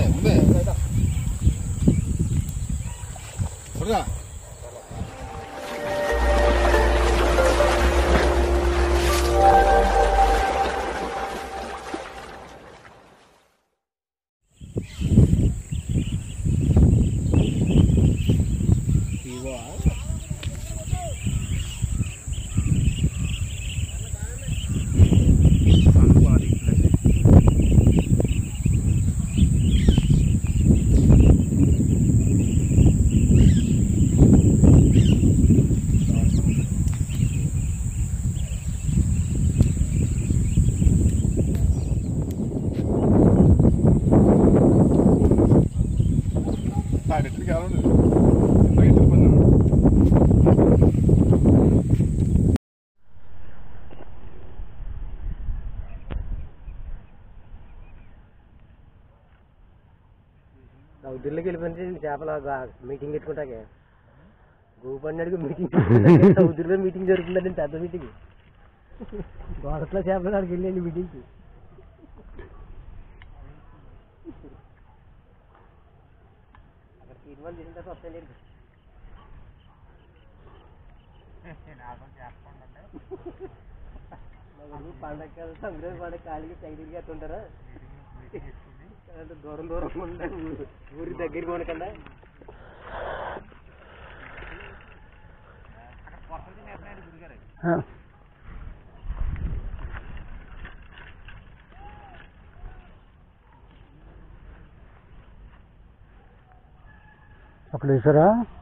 ね、ほんで、これだ。సముద్రంలోకి వెళ్ళిపోయింది చేపల మీటింగ్ పెట్టుకుంటాకే. గోపడినాడు మీటింగ్ సముద్రంలో మీటింగ్ జరుగుతుందండి పెద్ద మీటింగ్ గోడట్లో చేపల కాడికి వెళ్ళండి మీటింగ్కి తీర్మానం చేసిన తర్వాత వస్తాయండి పండగ సంక్రాంతి పండగ చైతీలు కట్టుంటారా అంటే దూరం దూరం ఉండే ఊరు- దగ్గరికి ఉండకుండా Okay, sir.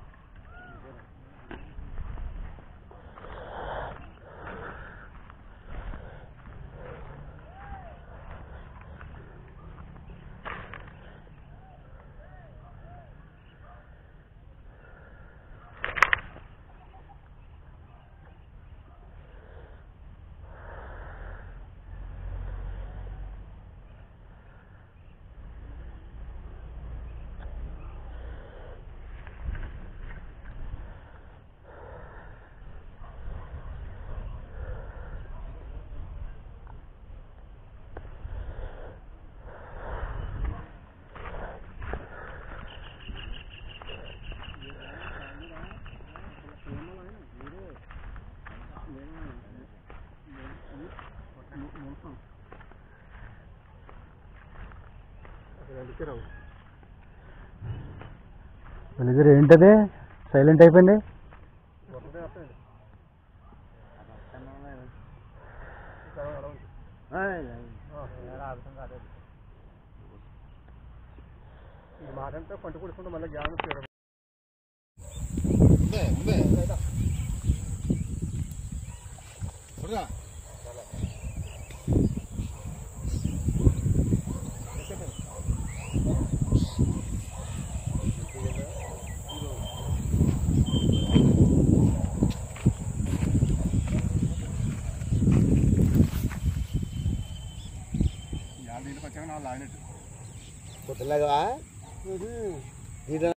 వీళ్ళిద్దరు ఏంటది? సైలెంట్ అయిపోయింది? ఈ మాట అంటే పంట కొడుకుంటే మళ్ళీ జ్ఞానం తీరం ముందే ముందే త్వరగా నీళ్ళు